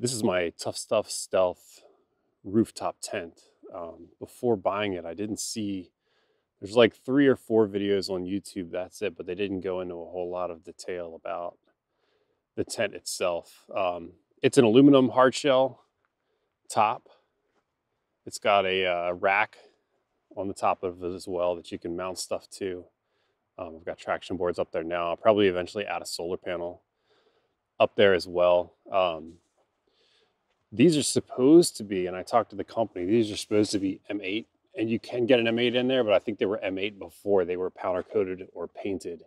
This is my Tuff Stuff Stealth rooftop tent. Um, before buying it, I didn't see, there's like three or four videos on YouTube, that's it, but they didn't go into a whole lot of detail about the tent itself. Um, it's an aluminum hardshell top. It's got a uh, rack on the top of it as well that you can mount stuff to. Um, I've got traction boards up there now. I'll probably eventually add a solar panel up there as well. Um, these are supposed to be, and I talked to the company, these are supposed to be M8, and you can get an M8 in there, but I think they were M8 before they were powder coated or painted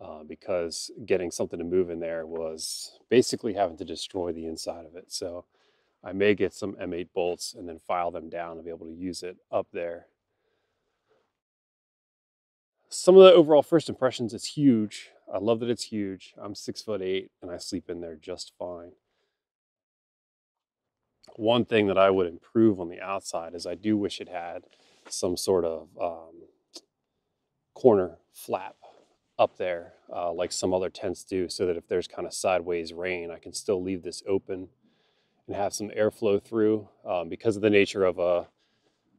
uh, because getting something to move in there was basically having to destroy the inside of it. So I may get some M8 bolts and then file them down and be able to use it up there. Some of the overall first impressions, it's huge. I love that it's huge. I'm six foot eight and I sleep in there just fine. One thing that I would improve on the outside is I do wish it had some sort of um, corner flap up there uh, like some other tents do so that if there's kind of sideways rain, I can still leave this open and have some airflow through um, because of the nature of a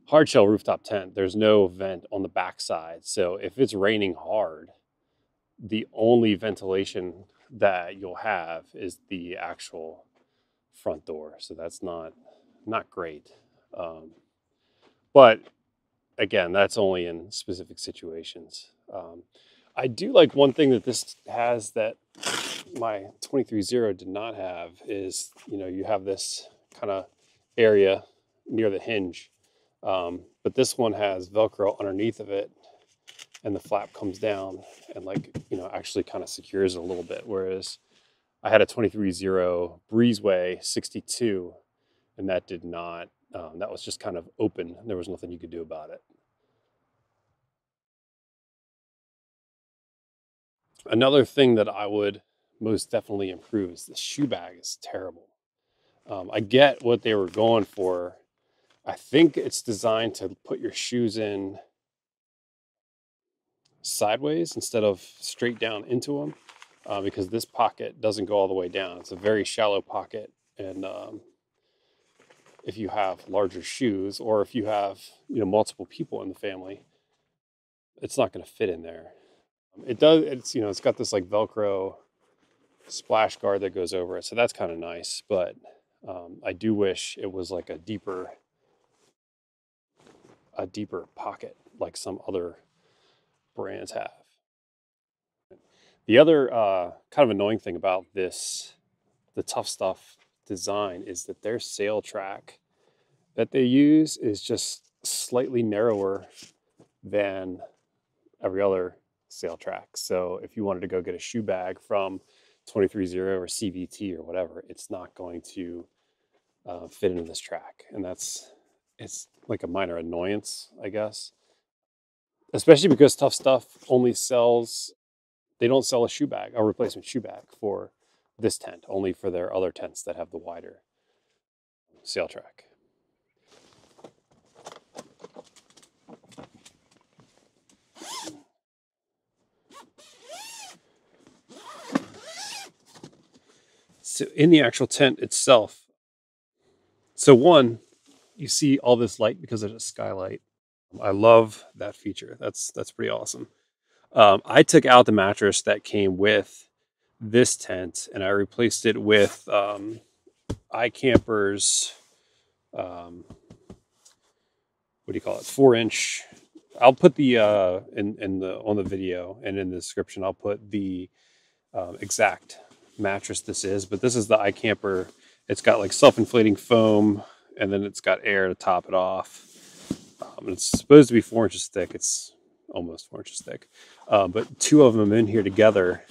hardshell rooftop tent. There's no vent on the backside. So if it's raining hard, the only ventilation that you'll have is the actual front door. So that's not not great. Um, but again, that's only in specific situations. Um, I do like one thing that this has that my 23-0 did not have is, you know, you have this kind of area near the hinge. Um, but this one has Velcro underneath of it and the flap comes down and like, you know, actually kind of secures it a little bit. Whereas I had a 23-0 Breezeway 62 and that did not, um, that was just kind of open. There was nothing you could do about it. Another thing that I would most definitely improve is the shoe bag is terrible. Um, I get what they were going for. I think it's designed to put your shoes in sideways instead of straight down into them uh, because this pocket doesn't go all the way down. It's a very shallow pocket. And um, if you have larger shoes or if you have you know multiple people in the family, it's not going to fit in there. It does. It's you know it's got this like Velcro splash guard that goes over it, so that's kind of nice. But um, I do wish it was like a deeper a deeper pocket like some other brands have. The other uh, kind of annoying thing about this, the Tuff Stuff design, is that their sail track that they use is just slightly narrower than every other sail track. So if you wanted to go get a shoe bag from 230 or CVT or whatever, it's not going to uh, fit into this track. And that's, it's like a minor annoyance, I guess. Especially because Tuff Stuff only sells, they don't sell a shoe bag, a replacement shoe bag for this tent, only for their other tents that have the wider sail track. So in the actual tent itself, so one, you see all this light because there's a skylight. I love that feature. That's that's pretty awesome. Um, I took out the mattress that came with this tent and I replaced it with um, iKamper's um, what do you call it? Four inch. I'll put the uh, in in the on the video and in the description. I'll put the um, exact mattress this is, but this is the iCamper. It's got like self-inflating foam, and then it's got air to top it off. Um, it's supposed to be four inches thick. It's almost four inches thick, uh, but two of them in here together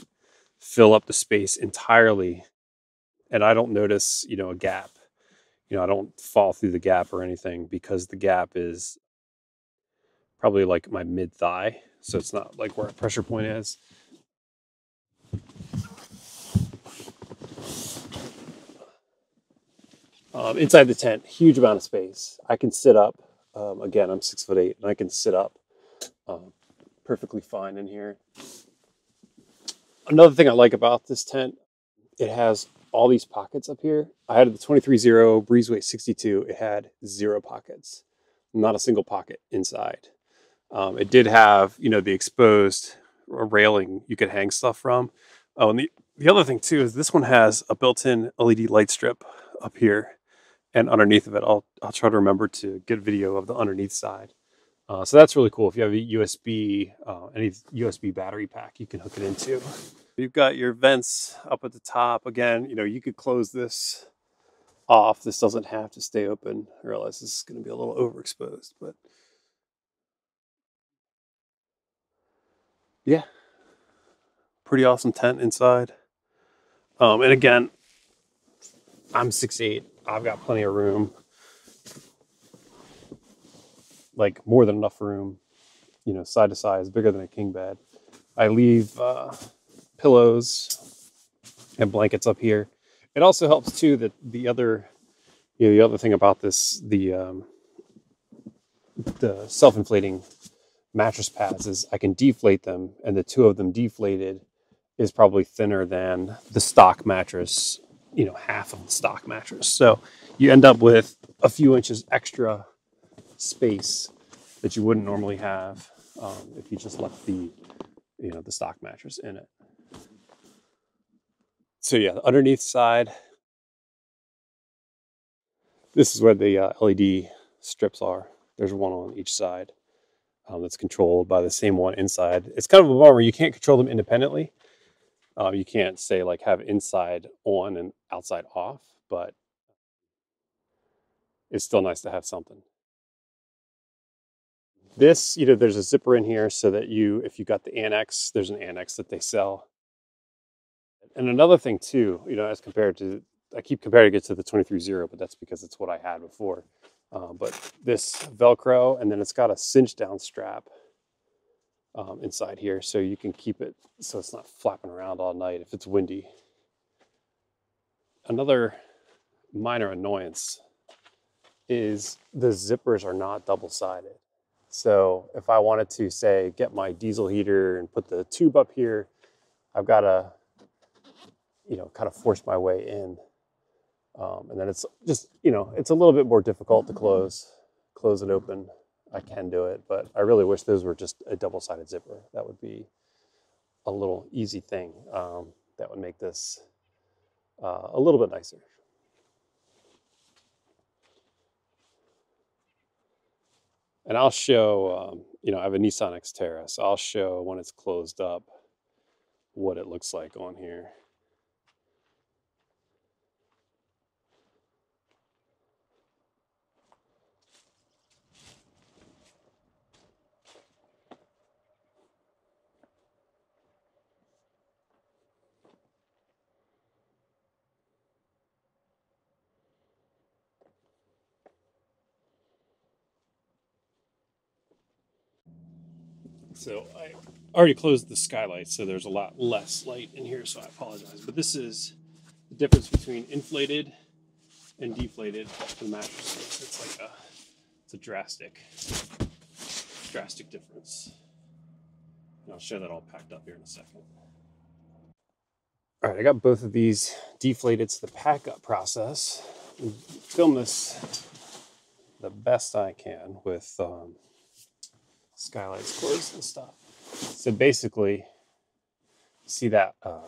fill up the space entirely, and I don't notice, you know, a gap. You know, I don't fall through the gap or anything because the gap is probably like my mid thigh, so it's not like where a pressure point is. Um, inside the tent, huge amount of space. I can sit up. Um, again, I'm six foot eight, and I can sit up um, perfectly fine in here. Another thing I like about this tent, it has all these pockets up here. I had the 23-0 Breezeway 62. It had zero pockets, not a single pocket inside. Um, it did have, you know, the exposed railing you could hang stuff from. Oh, and the, the other thing too is this one has a built-in LED light strip up here and underneath of it. I'll, I'll try to remember to get a video of the underneath side. Uh, so that's really cool. If you have a USB, uh, any USB battery pack, you can hook it into. You've got your vents up at the top. Again, you know, you could close this off. This doesn't have to stay open. I realize this is going to be a little overexposed, but yeah, pretty awesome tent inside. Um, and again, I'm 6'8". I've got plenty of room like more than enough room, you know, side to side, is bigger than a king bed. I leave uh, pillows and blankets up here. It also helps too that the other, you know, the other thing about this, the um, the self-inflating mattress pads is I can deflate them, and the two of them deflated is probably thinner than the stock mattress, you know, half of the stock mattress. So you end up with a few inches extra space that you wouldn't normally have um, if you just left the you know the stock mattress in it. So yeah, the underneath side. This is where the uh, LED strips are. There's one on each side um, that's controlled by the same one inside. It's kind of a bummer. You can't control them independently. Uh, you can't say like have inside on and outside off, but it's still nice to have something. This, you know, there's a zipper in here so that you, if you got the annex, there's an annex that they sell. And another thing too, you know, as compared to, I keep comparing it to the 23-0, but that's because it's what I had before. Um, but this Velcro, and then it's got a cinch down strap um, inside here so you can keep it so it's not flapping around all night if it's windy. Another minor annoyance is the zippers are not double-sided. So if I wanted to say, get my diesel heater and put the tube up here, I've got to, you know, kind of force my way in. Um, and then it's just, you know, it's a little bit more difficult to close, close it open. I can do it, but I really wish those were just a double-sided zipper. That would be a little easy thing um, that would make this uh, a little bit nicer. And I'll show, um, you know, I have a Nissan Xterra, so I'll show when it's closed up what it looks like on here. So I already closed the skylight, so there's a lot less light in here, so I apologize. But this is the difference between inflated and deflated the mattress. It's like a, it's a drastic, drastic difference. And I'll show that all packed up here in a second. All right, I got both of these deflated to the pack up process. Film this the best I can with um, skylights closed and stuff. So basically, see that, uh,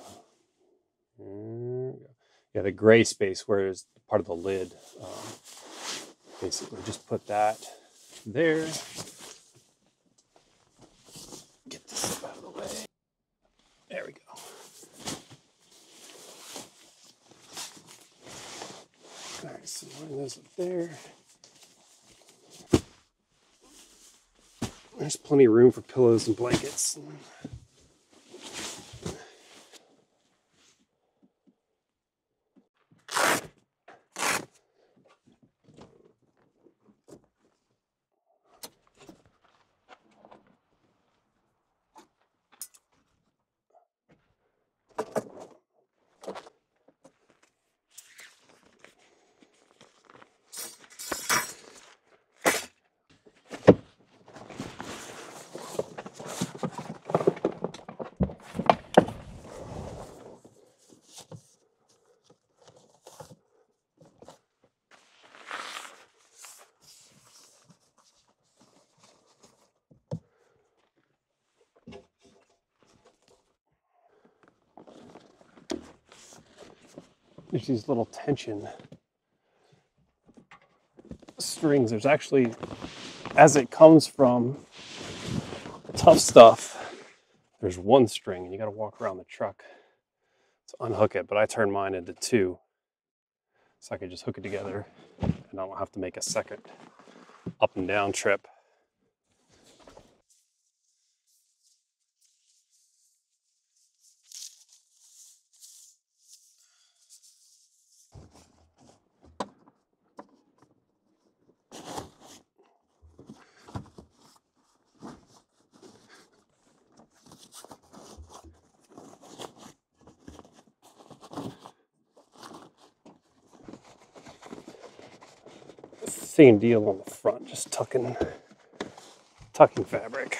yeah, the gray space where is part of the lid. Um, basically, just put that there. Get this out of the way. There we go. All right, so line those up there. There's plenty of room for pillows and blankets. There's these little tension strings. There's actually, as it comes from Tuff Stuff, there's one string and you got to walk around the truck to unhook it. But I turn mine into two so I can just hook it together and I don't have to make a second up and down trip. Same deal on the front, just tucking tucking fabric.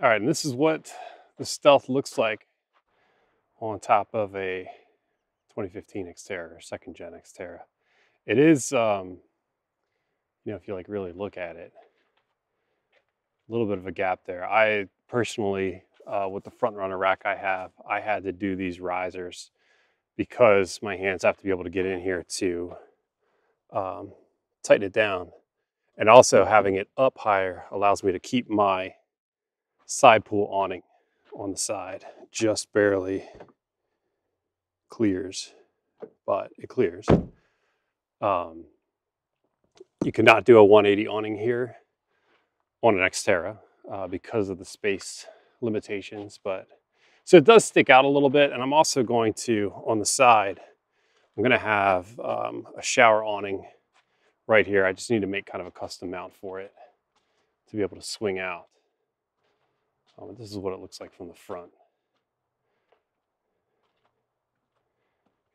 All right, and this is what the Stealth looks like on top of a 2015 Xterra or second gen Xterra. It is, um, you know, if you like really look at it, a little bit of a gap there. I personally, uh, with the front runner rack I have, I had to do these risers because my hands have to be able to get in here to um, tighten it down. And also having it up higher allows me to keep my side pool awning on the side. Just barely clears, but it clears. Um, you cannot do a 180 awning here on an Xterra uh, because of the space limitations, but so it does stick out a little bit. And I'm also going to, on the side, I'm gonna have um, a shower awning right here. I just need to make kind of a custom mount for it to be able to swing out. Um, this is what it looks like from the front.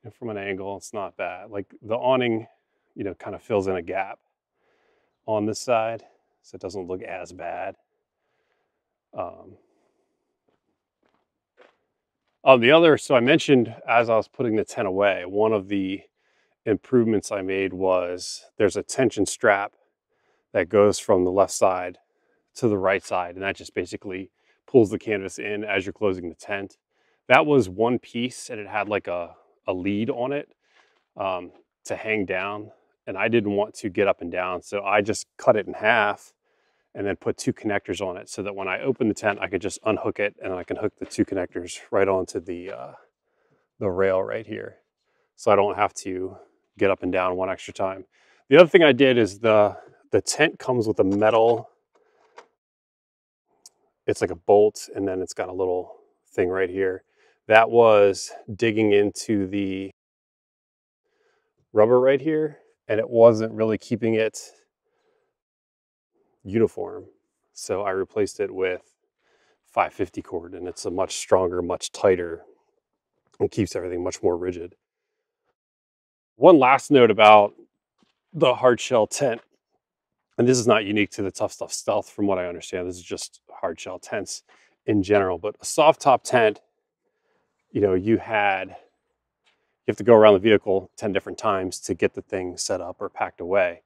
And from an angle, it's not bad. Like the awning, you know, kind of fills in a gap on this side, so it doesn't look as bad. Um, oh, the other, so I mentioned as I was putting the tent away, one of the improvements I made was there's a tension strap that goes from the left side to the right side, and that just basically pulls the canvas in as you're closing the tent. That was one piece and it had like a, a lead on it um, to hang down. And I didn't want to get up and down. So I just cut it in half and then put two connectors on it so that when I open the tent, I could just unhook it and I can hook the two connectors right onto the, uh, the rail right here. So I don't have to get up and down one extra time. The other thing I did is the, the tent comes with a metal it's like a bolt and then it's got a little thing right here. That was digging into the rubber right here and it wasn't really keeping it uniform. So I replaced it with 550 cord and it's a much stronger, much tighter and keeps everything much more rigid. One last note about the hard shell tent and this is not unique to the Tuff Stuff Stealth from what I understand. This is just hard shell tents in general. But a soft top tent, you know, you had, you have to go around the vehicle 10 different times to get the thing set up or packed away.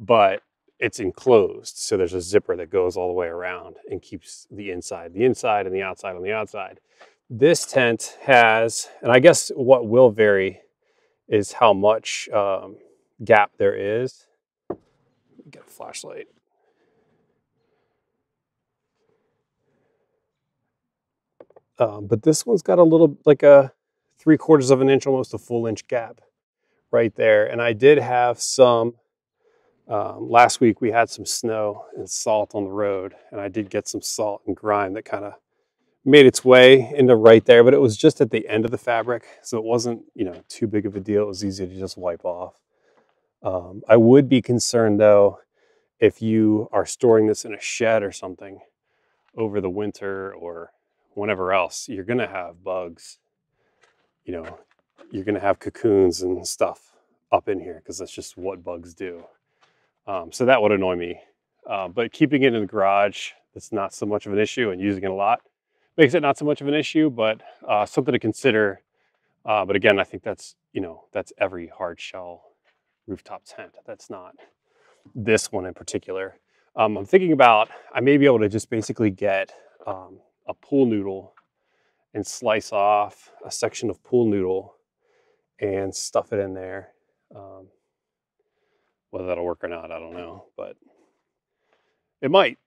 But it's enclosed. So there's a zipper that goes all the way around and keeps the inside, the inside and the outside on the outside. This tent has, and I guess what will vary is how much um, gap there is get a flashlight. Um, but this one's got a little, like a three quarters of an inch, almost a full inch gap right there. And I did have some, um, last week we had some snow and salt on the road and I did get some salt and grime that kind of made its way into right there, but it was just at the end of the fabric. So it wasn't, you know, too big of a deal. It was easy to just wipe off. Um, I would be concerned though if you are storing this in a shed or something over the winter or whenever else, you're to have bugs you know, you're to have cocoons and stuff up in here because that's just what bugs do. Um, so that would annoy me. Uh, but keeping it in the garage, that's not so much of an issue and using it a lot makes it not so much of an issue, but uh, something to consider. Uh, but again, I think that's, you know, that's every hard shell rooftop tent. That's not this one in particular. Um, I'm thinking about, I may be able to just basically get um, a pool noodle and slice off a section of pool noodle and stuff it in there. Um, whether that'll work or not, I don't know, but it might.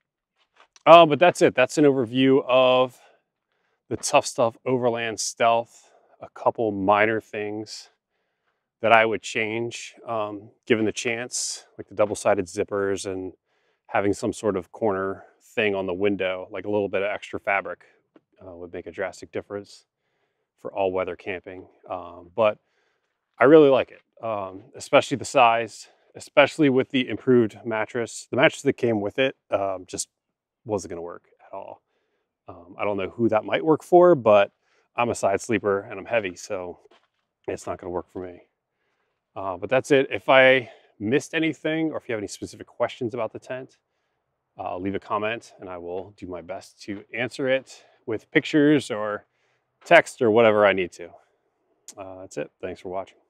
Uh, but that's it. That's an overview of the Tuff Stuff Overland Stealth. A couple minor things that I would change um, given the chance, like the double-sided zippers and having some sort of corner thing on the window, like a little bit of extra fabric uh, would make a drastic difference for all weather camping. Um, but I really like it, um, especially the size, especially with the improved mattress. The mattress that came with it um, just wasn't going to work at all. Um, I don't know who that might work for, but I'm a side sleeper and I'm heavy, so it's not going to work for me. Uh, but that's it. If I missed anything or if you have any specific questions about the tent, uh, leave a comment and I will do my best to answer it with pictures or text or whatever I need to. Uh, that's it. Thanks for watching.